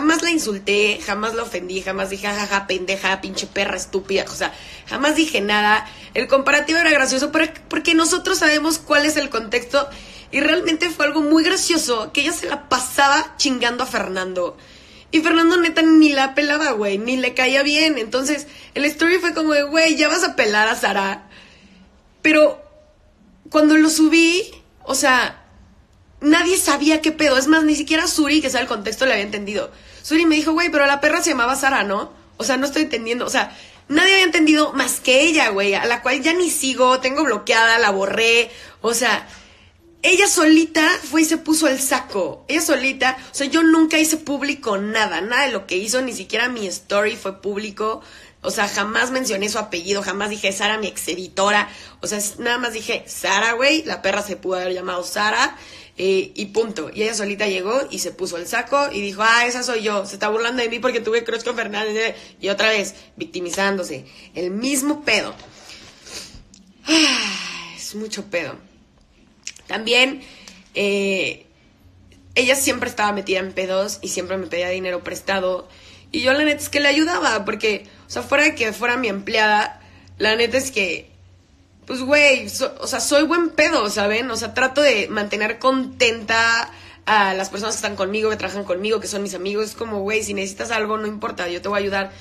jamás la insulté, jamás la ofendí, jamás dije, jajaja, pendeja, pinche perra estúpida, o sea, jamás dije nada. El comparativo era gracioso porque nosotros sabemos cuál es el contexto y realmente fue algo muy gracioso que ella se la pasaba chingando a Fernando. Y Fernando neta ni la pelaba, güey, ni le caía bien. Entonces, el story fue como de, güey, ya vas a pelar a Sara. Pero cuando lo subí, o sea, nadie sabía qué pedo. Es más, ni siquiera Suri, que sabe el contexto, le había entendido. Suri me dijo, güey, pero la perra se llamaba Sara, ¿no? O sea, no estoy entendiendo. O sea, nadie había entendido más que ella, güey, a la cual ya ni sigo, tengo bloqueada, la borré. O sea, ella solita fue y se puso el saco. Ella solita, o sea, yo nunca hice público nada, nada de lo que hizo, ni siquiera mi story fue público. O sea, jamás mencioné su apellido, jamás dije Sara, mi ex editora. O sea, nada más dije Sara, güey, la perra se pudo haber llamado Sara. Eh, y punto. Y ella solita llegó y se puso el saco y dijo, ah, esa soy yo. Se está burlando de mí porque tuve crush con Fernández. Y otra vez, victimizándose. El mismo pedo. es mucho pedo. También, eh, ella siempre estaba metida en pedos y siempre me pedía dinero prestado. Y yo la neta es que le ayudaba porque, o sea, fuera de que fuera mi empleada, la neta es que pues, güey, o sea, soy buen pedo, ¿saben? O sea, trato de mantener contenta a las personas que están conmigo, que trabajan conmigo, que son mis amigos. Es como, güey, si necesitas algo, no importa, yo te voy a ayudar.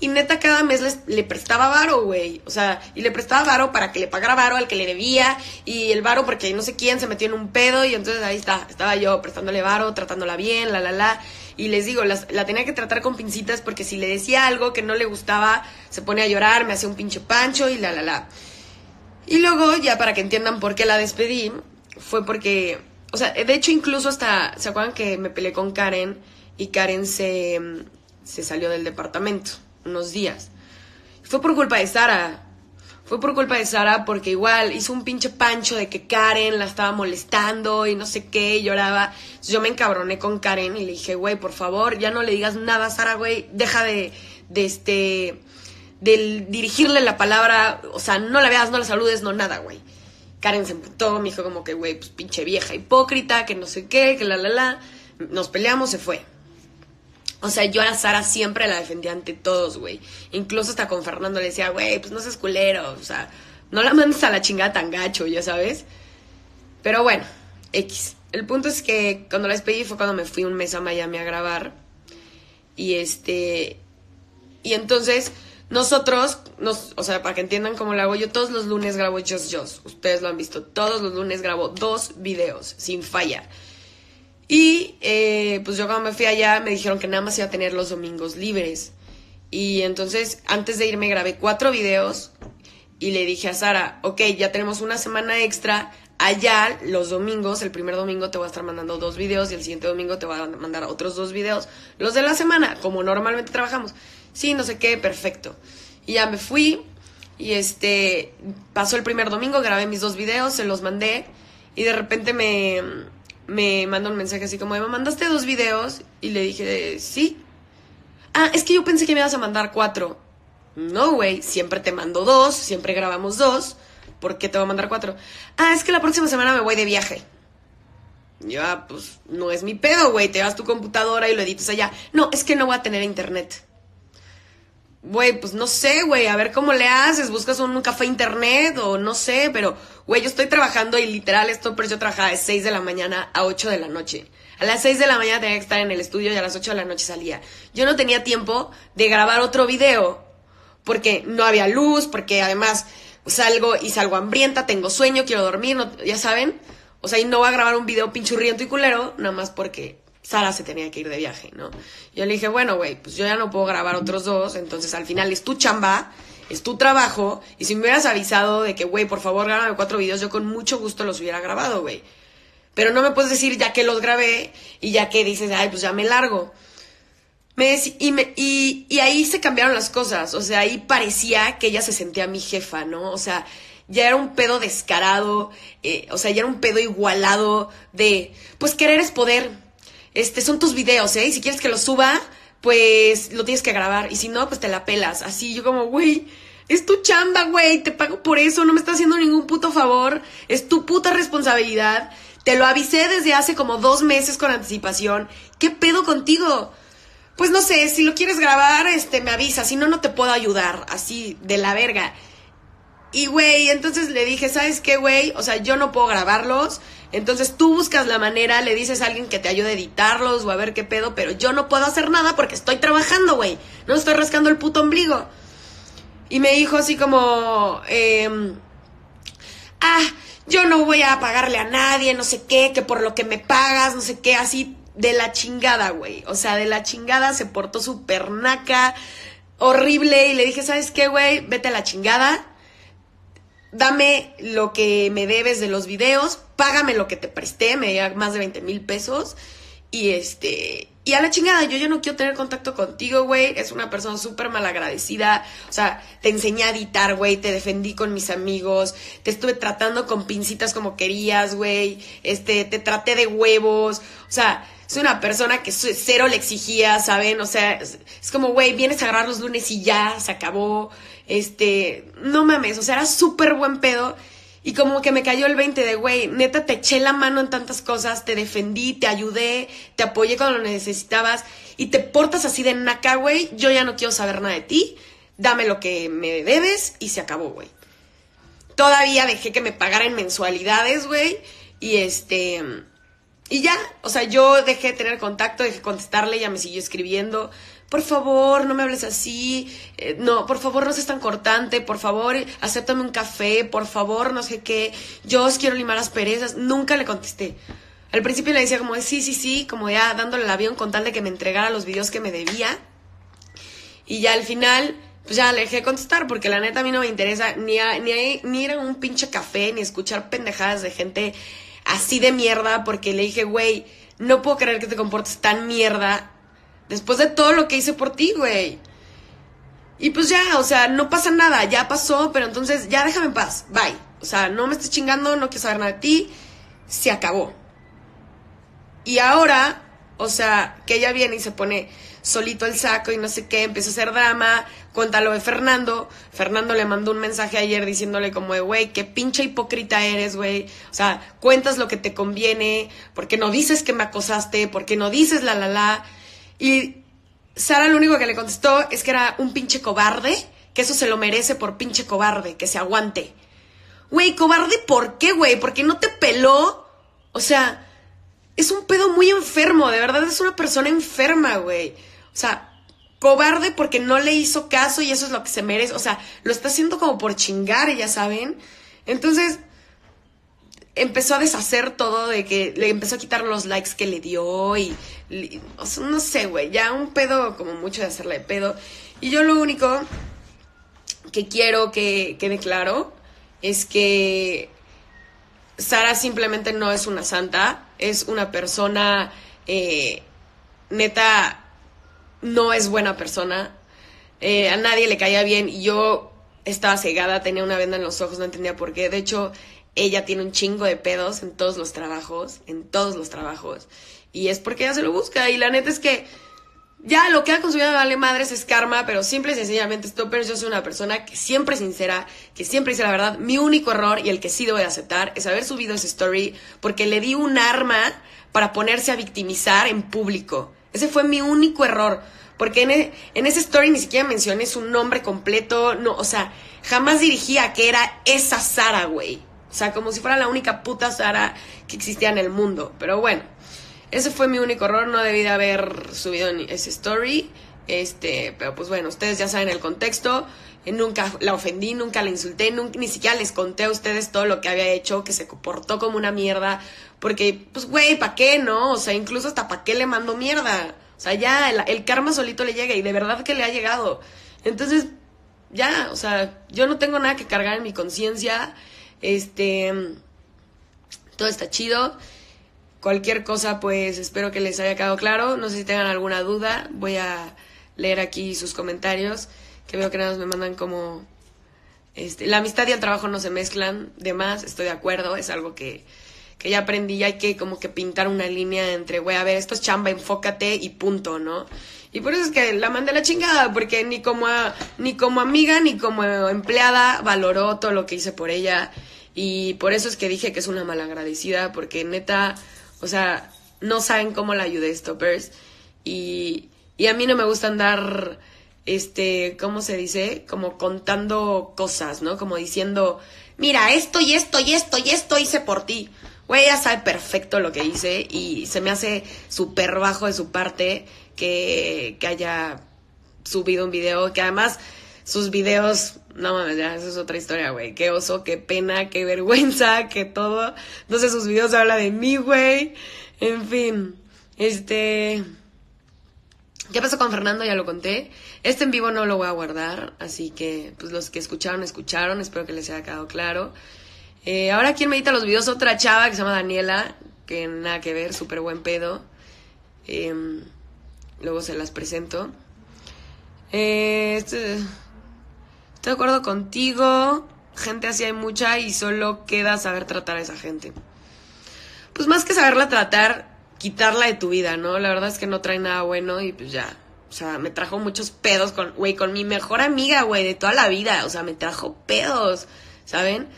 Y neta, cada mes les, le prestaba varo, güey. O sea, y le prestaba varo para que le pagara varo al que le debía. Y el varo porque no sé quién se metió en un pedo. Y entonces ahí está, estaba yo prestándole varo, tratándola bien, la, la, la. Y les digo, la tenía que tratar con pincitas porque si le decía algo que no le gustaba, se pone a llorar, me hacía un pinche pancho y la, la, la. Y luego, ya para que entiendan por qué la despedí, fue porque, o sea, de hecho incluso hasta, ¿se acuerdan que me peleé con Karen y Karen se, se salió del departamento unos días? Fue por culpa de Sara. Fue por culpa de Sara porque igual hizo un pinche pancho de que Karen la estaba molestando y no sé qué, y lloraba. Yo me encabroné con Karen y le dije, güey, por favor, ya no le digas nada a Sara, güey, deja de, de este del dirigirle la palabra, o sea, no la veas, no la saludes, no nada, güey. Karen se emputó, me dijo como que, güey, pues pinche vieja hipócrita, que no sé qué, que la la la. Nos peleamos, se fue. O sea, yo a Sara siempre la defendía ante todos, güey. Incluso hasta con Fernando le decía, güey, pues no seas culero, o sea, no la mandes a la chingada tan gacho, ya sabes. Pero bueno, X. El punto es que cuando la despedí fue cuando me fui un mes a Miami a grabar. Y este. Y entonces nosotros, nos, o sea, para que entiendan cómo lo hago, yo todos los lunes grabo Just Just. Ustedes lo han visto. Todos los lunes grabo dos videos sin fallar. Y eh, pues yo cuando me fui allá me dijeron que nada más iba a tener los domingos libres. Y entonces antes de irme grabé cuatro videos y le dije a Sara, ok, ya tenemos una semana extra. Allá los domingos, el primer domingo te voy a estar mandando dos videos y el siguiente domingo te voy a mandar otros dos videos. Los de la semana, como normalmente trabajamos sí, no sé qué, perfecto. Y ya me fui y este, pasó el primer domingo, grabé mis dos videos, se los mandé y de repente me, me mandó un mensaje así como, ¿me mandaste dos videos? Y le dije, sí. Ah, es que yo pensé que me ibas a mandar cuatro. No, güey, siempre te mando dos, siempre grabamos dos. ¿Por qué te voy a mandar cuatro? Ah, es que la próxima semana me voy de viaje. Ya, pues no es mi pedo, güey. Te vas tu computadora y lo editas allá. No, es que no voy a tener internet. Güey, pues no sé, güey, a ver cómo le haces, buscas un café internet o no sé, pero, güey, yo estoy trabajando y literal esto, pero yo trabajaba de 6 de la mañana a 8 de la noche. A las 6 de la mañana tenía que estar en el estudio y a las 8 de la noche salía. Yo no tenía tiempo de grabar otro video porque no había luz, porque además salgo y salgo hambrienta, tengo sueño, quiero dormir, ya saben. O sea, y no voy a grabar un video pinchurriento y culero, nada más porque Sara se tenía que ir de viaje, ¿no? Yo le dije, bueno, güey, pues yo ya no puedo grabar otros dos, entonces al final es tu chamba, es tu trabajo, y si me hubieras avisado de que, güey, por favor, grábame cuatro videos, yo con mucho gusto los hubiera grabado, güey. Pero no me puedes decir ya que los grabé y ya que dices, ay, pues ya me largo. Me y, y ahí se cambiaron las cosas, o sea, ahí parecía que ella se sentía mi jefa, ¿no? O sea, ya era un pedo descarado, eh, o sea, ya era un pedo igualado de, pues querer es poder este, son tus videos, ¿eh? Y si quieres que los suba, pues lo tienes que grabar. Y si no, pues te la pelas. Así yo como, güey, es tu chamba, güey. Te pago por eso. No me estás haciendo ningún puto favor. Es tu puta responsabilidad. Te lo avisé desde hace como dos meses con anticipación. ¿Qué pedo contigo? pues no sé, si lo quieres grabar, este, me avisa, si no, no te puedo ayudar, así, de la verga. Y, güey, entonces le dije, ¿sabes qué, güey? O sea, yo no puedo grabarlos. Entonces tú buscas la manera, le dices a alguien que te ayude a editarlos o a ver qué pedo, pero yo no puedo hacer nada porque estoy trabajando, güey. No estoy rascando el puto ombligo. Y me dijo así como, eh, ah, yo no voy a pagarle a nadie, no sé qué, que por lo que me pagas, no sé qué, así de la chingada, güey. O sea, de la chingada se portó súper naca, horrible. Y le dije, ¿sabes qué, güey? Vete a la chingada dame lo que me debes de los videos, págame lo que te presté, me dio más de 20 mil pesos. Y este, y a la chingada, yo ya no quiero tener contacto contigo, güey. Es una persona súper malagradecida. O sea, te enseñé a editar, güey. Te defendí con mis amigos. Te estuve tratando con pincitas como querías, güey. Este, te traté de huevos. O sea, soy una persona que cero le exigía, ¿saben? O sea, es, como, güey, vienes a agarrar los lunes y ya, se acabó. Este, no mames, o sea, era súper buen pedo. Y como que me cayó el 20 de, güey, neta, te eché la mano en tantas cosas, te defendí, te ayudé, te apoyé cuando lo necesitabas y te portas así de naca, güey, yo ya no quiero saber nada de ti, dame lo que me debes y se acabó, güey. Todavía dejé que me pagaran mensualidades, güey, y este... Y ya, o sea, yo dejé de tener contacto, dejé de contestarle, ella me siguió escribiendo, por favor, no me hables así, eh, no, por favor, no seas tan cortante, por favor, acéptame un café, por favor, no sé qué, yo os quiero limar las perezas. Nunca le contesté. Al principio le decía como, sí, sí, sí, como ya dándole el avión con tal de que me entregara los videos que me debía. Y ya al final, pues ya le dejé contestar, porque la neta a mí no me interesa ni, ni, ni ir a un pinche café, ni escuchar pendejadas de gente así de mierda, porque le dije, güey, no puedo creer que te comportes tan mierda Después de todo lo que hice por ti, güey. Y pues ya, o sea, no pasa nada, ya pasó, pero entonces ya déjame en paz, bye. O sea, no me estés chingando, no quiero saber nada de ti, se acabó. Y ahora, o sea, que ella viene y se pone solito el saco y no sé qué, empieza a hacer drama, cuéntalo de Fernando. Fernando le mandó un mensaje ayer diciéndole como de, güey, qué pinche hipócrita eres, güey. O sea, cuentas lo que te conviene, porque no dices que me acosaste, porque no dices la la la. Y Sara lo único que le contestó es que era un pinche cobarde, que eso se lo merece por pinche cobarde, que se aguante. Güey, cobarde, ¿por qué, güey? Porque no te peló. O sea, es un pedo muy enfermo, de verdad es una persona enferma, güey. O sea, cobarde porque no le hizo caso y eso es lo que se merece. O sea, lo está haciendo como por chingar, ya saben. Entonces, empezó a deshacer todo de que le empezó a quitar los likes que le dio y, no sé, güey, ya un pedo como mucho de hacerle pedo. Y yo lo único que quiero que quede claro es que Sara simplemente no es una santa, es una persona eh, neta, no es buena persona. Eh, a nadie le caía bien y yo estaba cegada, tenía una venda en los ojos, no entendía por qué. De hecho, ella tiene un chingo de pedos en todos los trabajos, en todos los trabajos. Y es porque ella se lo busca. Y la neta es que ya lo que ha consumido vale madres es karma, pero simple y sencillamente, Stoppers, yo soy una persona que siempre es sincera, que siempre dice la verdad. Mi único error, y el que sí debo de aceptar, es haber subido ese story porque le di un arma para ponerse a victimizar en público. Ese fue mi único error. Porque en, e, en ese story ni siquiera mencioné su nombre completo, no, o sea, jamás dirigía que era esa Sara, güey. O sea, como si fuera la única puta Sara que existía en el mundo. Pero bueno, ese fue mi único error. No debí de haber subido ese story. Este, pero pues bueno, ustedes ya saben el contexto. Eh, nunca la ofendí, nunca la insulté, nunca, ni siquiera les conté a ustedes todo lo que había hecho, que se comportó como una mierda. Porque, pues, güey, ¿para qué, no? O sea, incluso hasta ¿para qué le mando mierda? O sea, ya el, el karma solito le llega y de verdad que le ha llegado. Entonces, ya, o sea, yo no tengo nada que cargar en mi conciencia. Este, todo está chido. Cualquier cosa, pues espero que les haya quedado claro. No sé si tengan alguna duda. Voy a leer aquí sus comentarios, que veo que nada más me mandan como... Este, la amistad y el trabajo no se mezclan, de más, estoy de acuerdo, es algo que, que ya aprendí, ya hay que como que pintar una línea entre, güey, a ver, esto es chamba, enfócate y punto, ¿no? Y por eso es que la mandé la chingada, porque ni como, ni como amiga ni como empleada valoró todo lo que hice por ella. Y por eso es que dije que es una malagradecida, porque neta, o sea, no saben cómo la ayudé, Stoppers. Y, Y a mí no me gusta andar, este, ¿cómo se dice? Como contando cosas, ¿no? Como diciendo, mira, esto y esto y esto y esto hice por ti. Güey, ella sabe perfecto lo que hice y se me hace súper bajo de su parte que, que haya subido un video, que además sus videos, no mames, ya, eso es otra historia, güey. Qué oso, qué pena, qué vergüenza, qué todo. Entonces sus videos hablan de mí, güey. En fin, este... ¿Qué pasó con Fernando? Ya lo conté. Este en vivo no lo voy a guardar, así que pues los que escucharon, escucharon. Espero que les haya quedado claro. Eh, ahora, ¿quién me edita los videos? Otra chava que se llama Daniela, que nada que ver, súper buen pedo. Em, luego se las presento. Eh, este, estoy de acuerdo contigo. Gente así hay mucha y solo queda saber tratar a esa gente. Pues más que saberla tratar, quitarla de tu vida, ¿no? La verdad es que no trae nada bueno y pues ya. O sea, me trajo muchos pedos con, güey, con mi mejor amiga, güey, de toda la vida. O sea, me trajo pedos, ¿saben?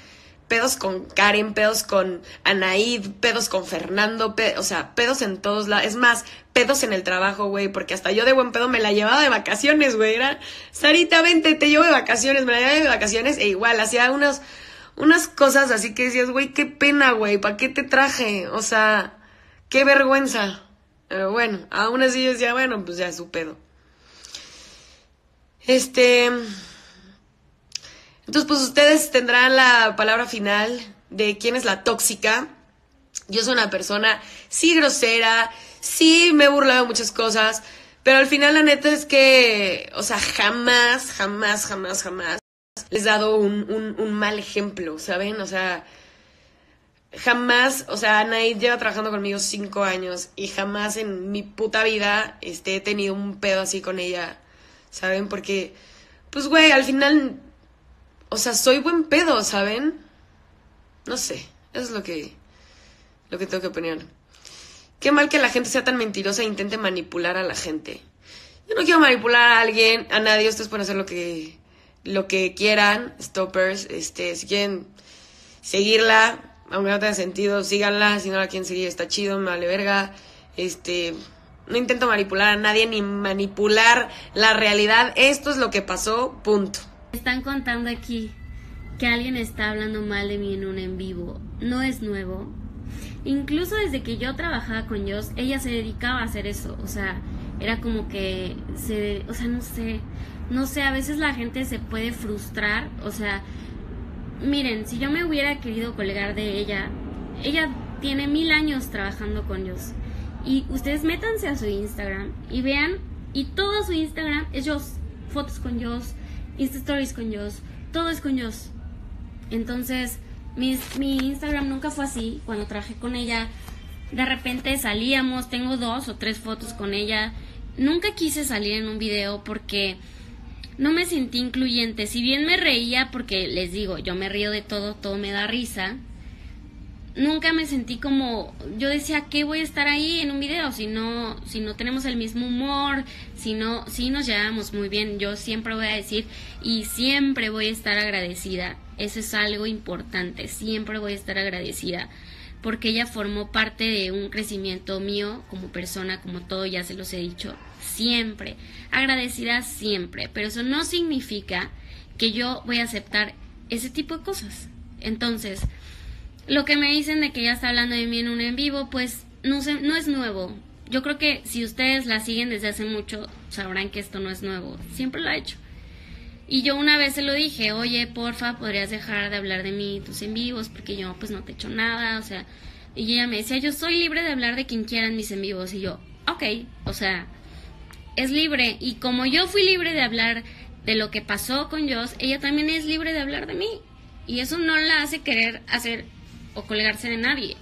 Pedos con Karen, pedos con Anaid, pedos con Fernando, o sea, pedos en todos lados. Es más, pedos en el trabajo, güey, porque hasta yo de buen pedo me la llevaba de vacaciones, güey. Era, Sarita, vente, te llevo de vacaciones, me la llevaba de vacaciones e igual, hacía unas, unas cosas así que decías, güey, qué pena, güey, ¿para qué te traje? O sea, Qué vergüenza. Pero bueno, aún así yo decía, bueno, pues ya es su pedo. Este. Entonces, pues ustedes tendrán la palabra final de quién es la tóxica. Yo soy una persona, sí grosera, sí me he burlado de muchas cosas, pero al final la neta es que, o sea, jamás, jamás, jamás, jamás les he dado un, mal ejemplo, ¿saben? O sea, jamás, o sea, Anaid lleva trabajando conmigo cinco años y jamás en mi puta vida este, he tenido un pedo así con ella, ¿saben? Porque, pues, güey, al final, o sea, soy buen pedo, ¿saben? No sé, eso es lo que, lo que tengo que opinar. Qué mal que la gente sea tan mentirosa e intente manipular a la gente. Yo no quiero manipular a alguien, a nadie, ustedes pueden hacer lo que, lo que quieran, stoppers, este, si quieren seguirla, aunque no tenga sentido, síganla, si no la quieren seguir está chido, me vale verga. Este, no intento manipular a nadie ni manipular la realidad, esto es lo que pasó, punto. Están contando aquí que alguien está hablando mal de mí en un en vivo, no es nuevo. Incluso desde que yo trabajaba con Joss, ella se dedicaba a hacer eso, o sea, era como que se, o sea, no sé, no sé, a veces la gente se puede frustrar, o sea, miren, si yo me hubiera querido colgar de ella, ella tiene mil años trabajando con Joss. Y ustedes métanse a su Instagram y vean, y todo su Instagram es Joss. Fotos con Joss, Insta Stories con Joss, todo es con Joss. Entonces, mi Instagram nunca fue así. Cuando trabajé con ella, de repente salíamos, tengo dos o tres fotos con ella. Nunca quise salir en un video porque no me sentí incluyente. Si bien me reía, porque les digo, yo me río de todo, todo me da risa. Nunca me sentí como, yo decía, ¿qué voy a estar ahí en un video? Si no, si no tenemos el mismo humor, si no, si nos llevamos muy bien, yo siempre voy a decir y siempre voy a estar agradecida. Eso es algo importante, siempre voy a estar agradecida porque ella formó parte de un crecimiento mío como persona, como todo ya se los he dicho siempre, agradecida siempre, pero eso no significa que yo voy a aceptar ese tipo de cosas. Entonces, lo que me dicen de que ella está hablando de mí en un en vivo, pues no, sé, no es nuevo. Yo creo que si ustedes la siguen desde hace mucho, sabrán que esto no es nuevo. Siempre lo ha hecho. Y yo una vez se lo dije, oye, porfa, podrías dejar de hablar de mí tus en vivos, porque yo pues no te he hecho nada, o sea. Y ella me decía, yo soy libre de hablar de quien quiera en mis en vivos. Y yo, ok, o sea, es libre. Y como yo fui libre de hablar de lo que pasó con Joss, ella también es libre de hablar de mí. Y eso no la hace querer hacer o colgarse de nadie.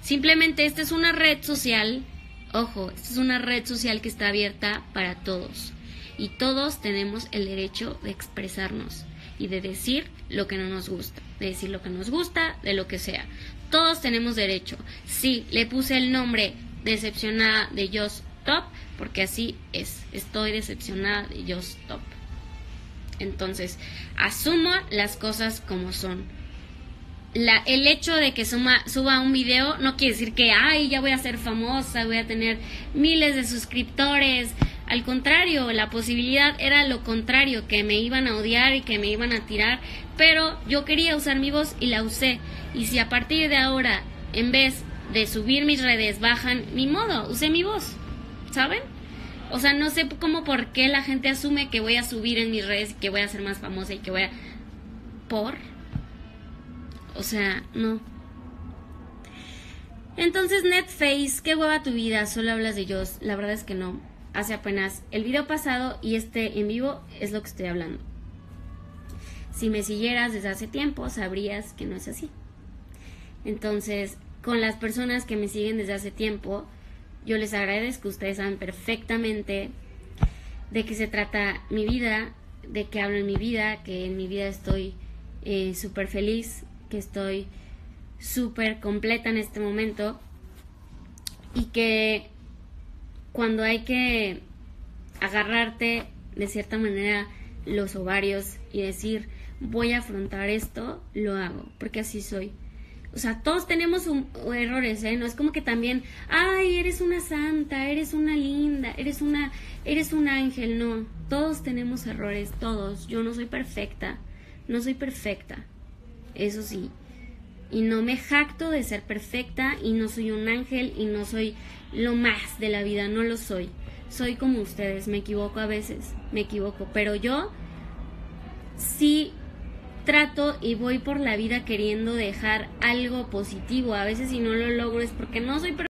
Simplemente esta es una red social, ojo, esta es una red social que está abierta para todos. Y todos tenemos el derecho de expresarnos y de decir lo que no nos gusta, de decir lo que nos gusta, de lo que sea. Todos tenemos derecho. Sí, le puse el nombre decepcionada de Joss Top porque así es. Estoy decepcionada de Just Stop. Entonces, asumo las cosas como son. La, el hecho de que suma, suba un video no quiere decir que, ay, ya voy a ser famosa, voy a tener miles de suscriptores, Al contrario, la posibilidad era lo contrario, que me iban a odiar y que me iban a tirar, pero yo quería usar mi voz y la usé. Y si a partir de ahora, en vez de subir mis redes, bajan, ni modo, usé mi voz, ¿saben? O sea, no sé cómo por qué la gente asume que voy a subir en mis redes y que voy a ser más famosa y que voy a... ¿Por? O sea, no. Entonces, Netface, qué hueva tu vida, solo hablas de ellos. La verdad es que no. Hace apenas el video pasado y este en vivo es lo que estoy hablando. Si me siguieras desde hace tiempo, sabrías que no es así. Entonces, con las personas que me siguen desde hace tiempo, yo les agradezco. Ustedes saben perfectamente de qué se trata mi vida, de qué hablo en mi vida, que en mi vida estoy eh, súper feliz, estoy súper completa en este momento y que cuando hay que agarrarte de cierta manera los ovarios y decir voy a afrontar esto, lo hago, porque así soy. O sea, todos tenemos errores, ¿eh? No es como que también, ay, eres una santa, eres una linda, eres una, eres un ángel, no. Todos tenemos errores, todos. Yo no soy perfecta, no soy perfecta, eso sí y no me jacto de ser perfecta y no soy un ángel y no soy lo más de la vida, no lo soy. Soy como ustedes, me equivoco a veces, me equivoco, pero yo sí trato y voy por la vida queriendo dejar algo positivo. A veces si no lo logro es porque no soy perfecta